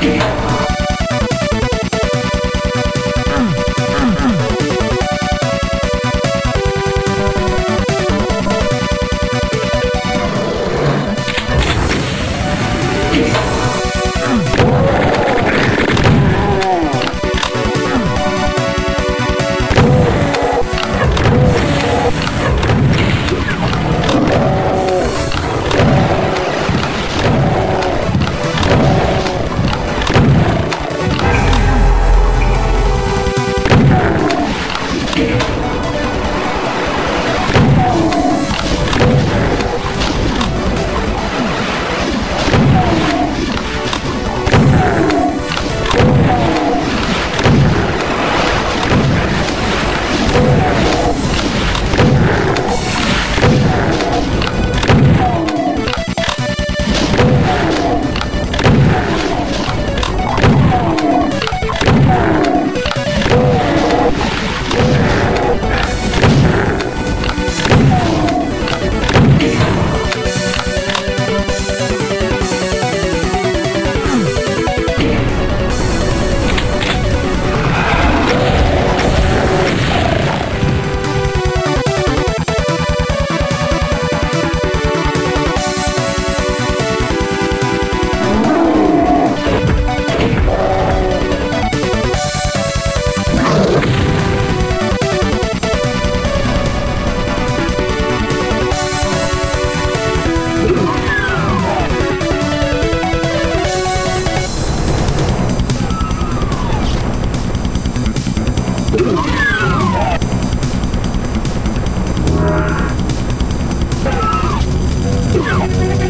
Yeah. Música